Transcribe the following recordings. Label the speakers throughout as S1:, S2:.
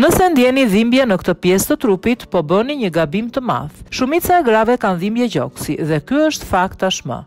S1: Nëse ndjeni dhimbje në këtë pjesë të trupit, po bëni një gabim të madh. Shumica e grave kanë dhimbje gjoksi dhe ky është fakt tashmë.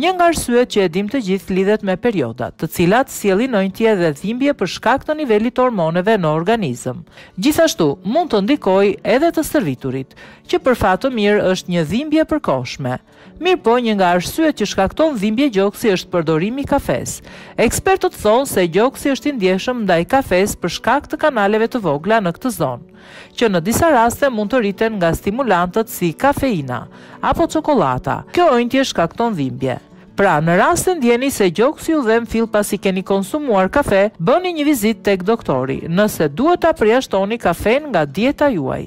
S1: Një nga arsyet që e dimë të gjithë lidhet me periodat, të cilat sjellin ënjtje dhe dhimbje për shkak të nivelit të hormoneve në organizëm. Gjithashtu, mund të ndikojë edhe të stërviturit, që për fat të mirë është një dhimbje e përkohshme. Mirëpo, një nga arsyet që shkakton dhimbje gjoksi është përdorimi i kafesë. Ekspertët thonë se gjoksi është i ndjeshëm ndaj kafesë për shkak të kanaleve të vogla në këtë zonë, që në disa raste mund të rriten nga stimulantët si kafeina apo çokollata. Kjo ënjtje shkakton dhimbje. Pra, në rast se ndjeni se gjoksi ju dhem fill pasi keni konsumuar kafe, bëni një vizitë tek doktori, nëse duhet ta përjashtoni kafenë nga dieta juaj.